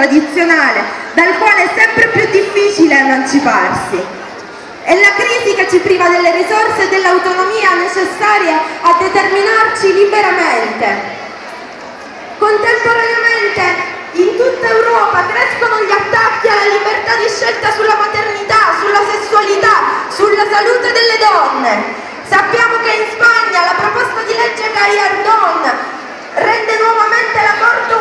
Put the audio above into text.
tradizionale dal quale è sempre più difficile emanciparsi. È la crisi che ci priva delle risorse e dell'autonomia necessarie a determinarci liberamente. Contemporaneamente in tutta Europa crescono gli attacchi alla libertà di scelta sulla maternità, sulla sessualità, sulla salute delle donne. Sappiamo che in Spagna la proposta di legge Gallardón rende nuovamente la l'aborto